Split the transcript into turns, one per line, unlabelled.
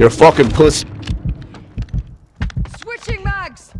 You're fucking pussy. Switching mags.